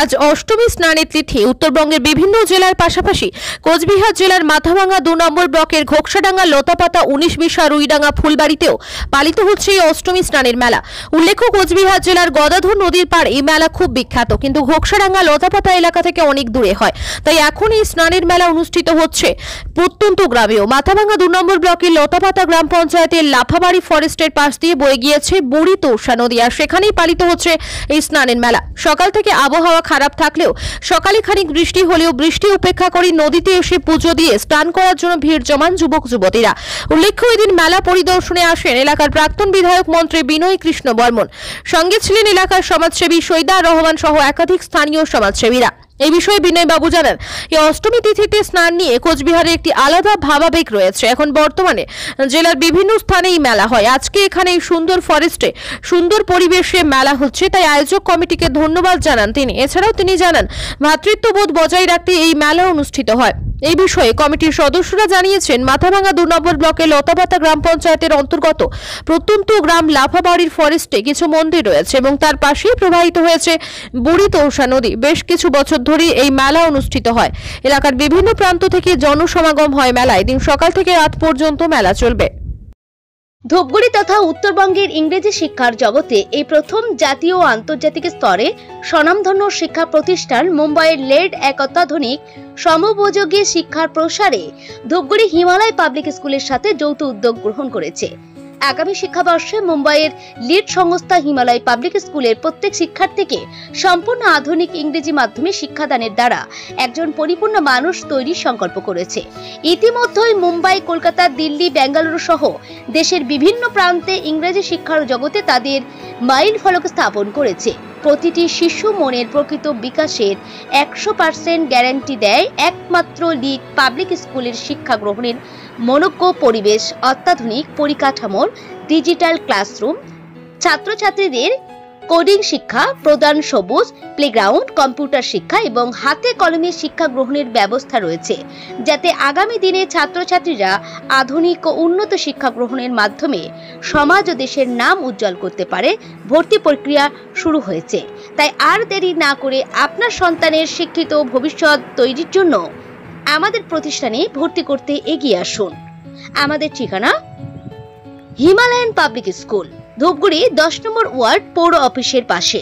আজ অষ্টমী স্নানের তিথি। উত্তরবঙ্গের বিভিন্ন জেলার পাশাপাশি কোচবিহার জেলার মাথাভাঙা দু নম্বর ব্লকের ঘোকসাডাঙ্গা, লতাপাতা, উনিশ বিশা রুইডাঙ্গা ফুলবাড়িতেও পালিত হচ্ছে এই অষ্টমী স্নানের মেলা। উল্লেখ্য, কোচবিহার জেলার গদাধর নদীর পার এই মেলা খুব বিখ্যাত, কিন্তু ঘোকসাডাঙ্গা, লতাপাতা এলাকা থেকে অনেক দূরে হয়। তাই এখন এই স্নানের মেলা অনুষ্ঠিত হচ্ছে প্রত্যন্ত গ্রামেও। মাথাভাঙা দু নম্বর ব্লকের লতাপাতা গ্রাম পঞ্চায়েতের লাফাবাড়ি ফরেস্টের পাশ দিয়ে বয়ে গিয়েছে বুড়ি তোষা নদী, আর সেখানেই পালিত হচ্ছে এই স্নানের মেলা। সকাল থেকে আবহাওয়া খারাপ থাকলেও সকালে খানিক বৃষ্টি হলেও বৃষ্টি উপেক্ষা করে নদীতে এসে পুজো দিয়ে স্নান করার জন্য ভিড় জমান যুবক যুবতীরা। উল্লেখ্য, এদিন মেলা পরিদর্শনে আসেন এলাকার প্রাক্তন বিধায়ক মন্ত্রী বিনয় কৃষ্ণ বর্মন। সঙ্গে ছিলেন এলাকার সমাজসেবী সৈদা রহমান সহ একাধিক স্থানীয় সমাজসেবীরা। এই বিষয়ে বিনয়বাবু জানান, এই অষ্টমী তিথিতে স্নান নিয়ে কোচবিহারে একটি আলাদা ভাবাবেগ রয়েছে। এখন বর্তমানে জেলার বিভিন্ন স্থানে এই মেলা হয়। আজকে এখানে এই সুন্দর ফরেস্টে সুন্দর পরিবেশে মেলা হচ্ছে, তাই আয়োজক কমিটিকে ধন্যবাদ জানান তিনি। এছাড়াও তিনি জানান, ভাতৃত্ববোধ বজায় রাখতে এই মেলা অনুষ্ঠিত হয়। এই বিষয়ে কমিটির সদস্যরা জানিয়েছেন মাথাভাঙা দু নম্বর ব্লকে লতাপাতা গ্রাম পঞ্চায়েতের অন্তর্গত প্রত্যন্ত গ্রাম লাফাবাড়ির ফরেস্টে কিছু মন্দির রয়েছে এবং তার পাশেই প্রবাহিত হয়েছে বুড়ি তৌষা নদী। বেশ কিছু বছর ধরে এই মেলা অনুষ্ঠিত হয়। এলাকার বিভিন্ন প্রান্ত থেকে জনসমাগম হয় মেলায়। দিন সকাল থেকে রাত পর্যন্ত মেলা চলবে। ধূপগুড়ি তথা উত্তরবঙ্গের ইংরেজি শিক্ষার জগতে এই প্রথম জাতীয় ও আন্তর্জাতিক স্তরে স্বনামধন্য শিক্ষা প্রতিষ্ঠান মুম্বাইয়ের লেড এক অত্যাধুনিক সমোপযোগী শিক্ষার প্রসারে ধূপগুড়ি হিমালয় পাবলিক স্কুলের সাথে যৌথ উদ্যোগ গ্রহণ করেছে। আগামী শিক্ষাবর্ষে মুম্বাইয়ের লিড সংস্থা হিমালয় পাবলিক স্কুলের প্রত্যেক শিক্ষার্থীকে সম্পূর্ণ আধুনিক ইংরেজি মাধ্যমে শিক্ষাদানের দ্বারা একজন পরিপূর্ণ মানুষ তৈরির সংকল্প করেছে। ইতিমধ্যেই মুম্বাই, কলকাতা, দিল্লি বেঙ্গালুরু সহ দেশের বিভিন্ন প্রান্তে ইংরেজি শিক্ষার জগতে তাদের মাইল ফলক স্থাপন করেছে। প্রতিটি শিশু মনের প্রকৃত বিকাশের একশো পার্সেন্ট গ্যারান্টি দেয় একমাত্র লিগ পাবলিক স্কুলের শিক্ষা গ্রহণের মনোজ্ঞ পরিবেশ, অত্যাধুনিক পরিকাঠামোর ডিজিটাল ক্লাসরুম ছাত্রছাত্রীদের কোডিং শিক্ষা, প্রদান সবুজ প্লেগ্রাউন্ড কম্পিউটার শিক্ষা এবং হাতে কলমে শিক্ষা গ্রহণের ব্যবস্থা রয়েছে, যাতে আগামী দিনে ছাত্রছাত্রীরা আধুনিক ও উন্নত শিক্ষা গ্রহণের মাধ্যমে সমাজ ও দেশের নাম উজ্জ্বল করতে পারে, ভর্তি প্রক্রিয়া শুরু হয়েছে। তাই আর দেরি না করে আপনার সন্তানের শিক্ষিত ভবিষ্যৎ তৈরির জন্য আমাদের প্রতিষ্ঠানে ভর্তি করতে এগিয়ে আসুন। আমাদের ঠিকানা হিমালয়ান পাবলিক স্কুল। ধূপগুড়ি দশ নম্বর ওয়ার্ড পৌর অফিসের পাশে।